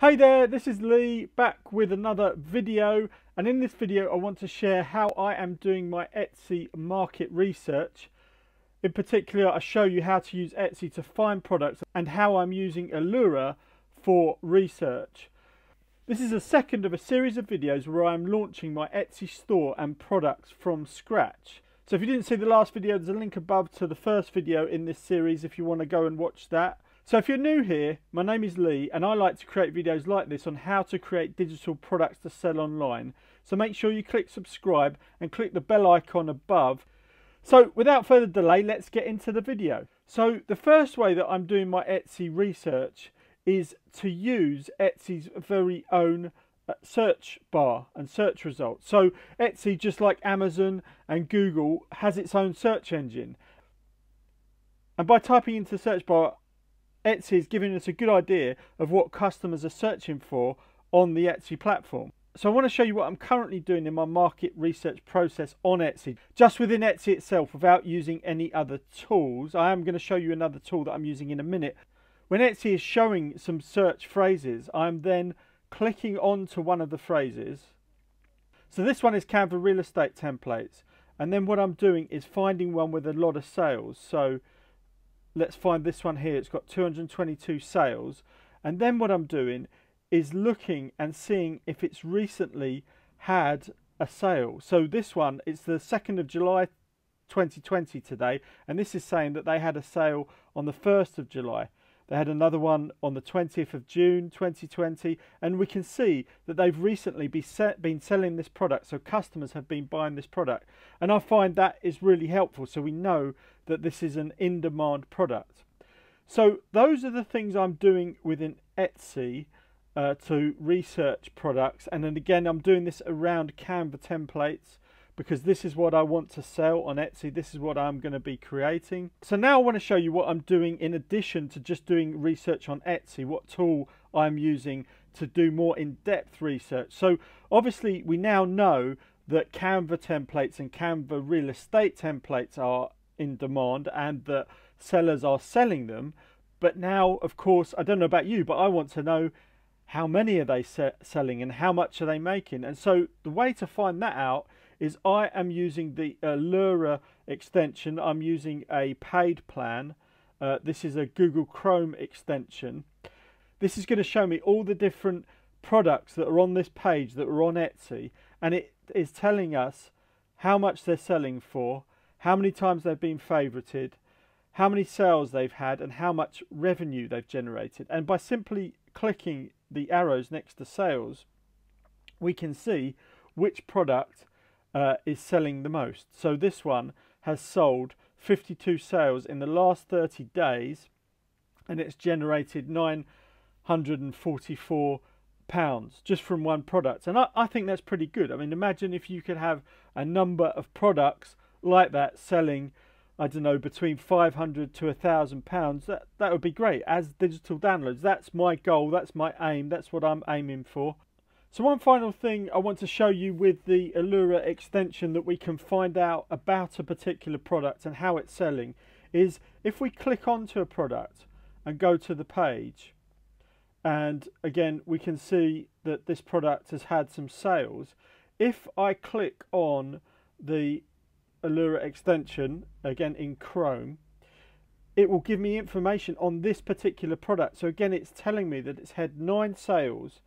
Hey there, this is Lee back with another video and in this video I want to share how I am doing my Etsy market research. In particular I show you how to use Etsy to find products and how I'm using Alura for research. This is the second of a series of videos where I'm launching my Etsy store and products from scratch. So if you didn't see the last video there's a link above to the first video in this series if you want to go and watch that. So if you're new here, my name is Lee and I like to create videos like this on how to create digital products to sell online. So make sure you click subscribe and click the bell icon above. So without further delay, let's get into the video. So the first way that I'm doing my Etsy research is to use Etsy's very own uh, search bar and search results. So Etsy, just like Amazon and Google, has its own search engine. And by typing into the search bar Etsy is giving us a good idea of what customers are searching for on the Etsy platform. So I want to show you what I'm currently doing in my market research process on Etsy, just within Etsy itself without using any other tools. I am going to show you another tool that I'm using in a minute. When Etsy is showing some search phrases, I'm then clicking onto one of the phrases. So this one is Canva real estate templates. And then what I'm doing is finding one with a lot of sales. So let's find this one here. It's got 222 sales. And then what I'm doing is looking and seeing if it's recently had a sale. So this one, it's the 2nd of July 2020 today. And this is saying that they had a sale on the 1st of July. They had another one on the 20th of June 2020, and we can see that they've recently be set, been selling this product, so customers have been buying this product. And I find that is really helpful, so we know that this is an in demand product. So, those are the things I'm doing within Etsy uh, to research products, and then again, I'm doing this around Canva templates because this is what I want to sell on Etsy. This is what I'm going to be creating. So now I want to show you what I'm doing in addition to just doing research on Etsy, what tool I'm using to do more in-depth research. So obviously we now know that Canva templates and Canva real estate templates are in demand and that sellers are selling them. But now, of course, I don't know about you, but I want to know how many are they selling and how much are they making. And so the way to find that out is I am using the Alura extension. I'm using a paid plan. Uh, this is a Google Chrome extension. This is going to show me all the different products that are on this page that are on Etsy and it is telling us how much they're selling for, how many times they've been favorited, how many sales they've had and how much revenue they've generated. And by simply clicking the arrows next to sales, we can see which product uh, is selling the most. So this one has sold 52 sales in the last 30 days and it's generated 944 pounds just from one product. And I, I think that's pretty good. I mean imagine if you could have a number of products like that selling i don't know between 500 to a thousand pounds. That that would be great. As digital downloads that's my goal that's my aim that's what i'm aiming for so one final thing I want to show you with the Alura extension that we can find out about a particular product and how it's selling is if we click onto a product and go to the page and again we can see that this product has had some sales. If I click on the Alura extension again in Chrome it will give me information on this particular product. So again it's telling me that it's had nine sales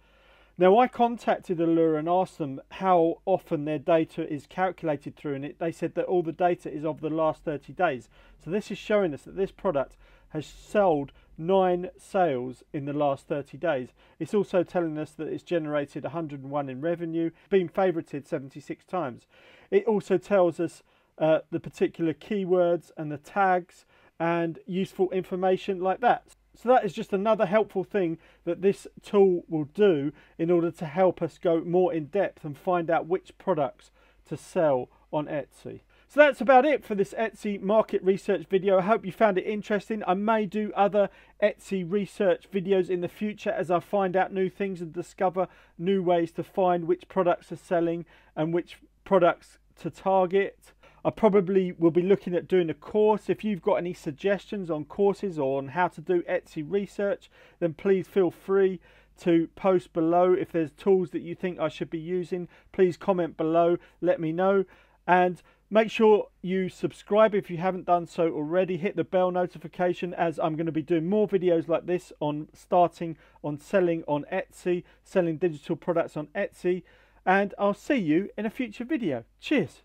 now, I contacted Alura and asked them how often their data is calculated through, and it, they said that all the data is of the last 30 days. So, this is showing us that this product has sold nine sales in the last 30 days. It's also telling us that it's generated 101 in revenue, been favorited 76 times. It also tells us uh, the particular keywords and the tags and useful information like that. So that is just another helpful thing that this tool will do in order to help us go more in depth and find out which products to sell on Etsy. So that's about it for this Etsy market research video. I hope you found it interesting. I may do other Etsy research videos in the future as I find out new things and discover new ways to find which products are selling and which products to target. I probably will be looking at doing a course. If you've got any suggestions on courses or on how to do Etsy research, then please feel free to post below. If there's tools that you think I should be using, please comment below, let me know. And make sure you subscribe if you haven't done so already. Hit the bell notification as I'm going to be doing more videos like this on starting on selling on Etsy, selling digital products on Etsy. And I'll see you in a future video. Cheers.